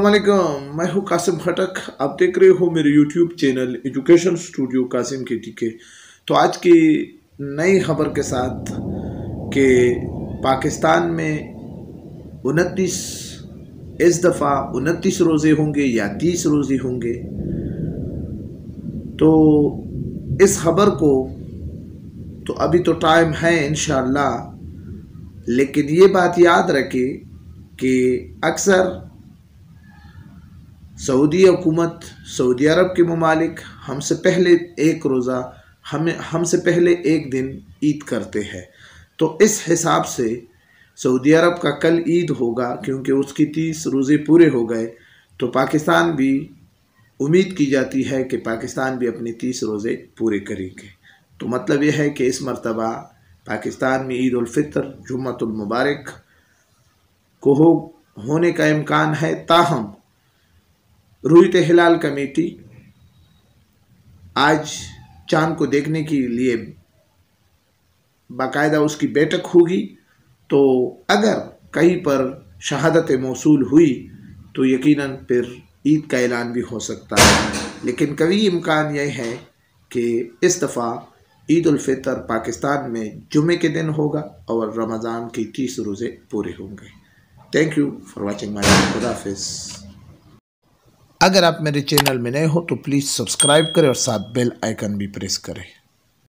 वालेकुम मैं हूँ कासिम खटक। आप देख रहे हो मेरे YouTube channel education studio Qasim के। टीके तो आज की नई खबर के साथ कि पाकिस्तान में उनतीस, इस दफ़ा उनतीस रोज़े होंगे या तीस रोज़े होंगे। तो इस खबर को तो अभी तो टाइम है इन लेकिन ये बात याद रखें कि अक्सर सऊदी हुकूमत, सऊदी अरब के ममालिक हमसे पहले एक रोज़ा, हमें, हमसे पहले एक दिन ईद करते हैं। तो इस हिसाब से सऊदी अरब का कल ईद होगा, क्योंकि उसकी तीस रोज़े पूरे हो गए। तो पाकिस्तान भी उम्मीद की जाती है कि पाकिस्तान भी अपने तीस रोज़े पूरे करेंगे। तो मतलब यह है कि इस मरतबा पाकिस्तान में ईद उलफ़ितर जुम्मतुलमबारक को हो, होने का इम्कान है ताहम। रूहित हिलाल कमेटी आज चाँद को देखने के लिए बाकायदा उसकी बैठक होगी। तो अगर कहीं पर शहादत मौसू हुई तो यकीनन फिर ईद का ऐलान भी हो सकता है। लेकिन कभी इम्कान यह है कि इस दफ़ा ईद उलफ़ितर पाकिस्तान में जुमे के दिन होगा और रमज़ान की तीस रोज़े पूरे होंगे। Thank you for watching my खुदाफिज़ अगर आप मेरे चैनल में नए हो तो प्लीज़ सब्सक्राइब करें और साथ बेल आइकन भी प्रेस करें।